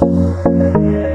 哦。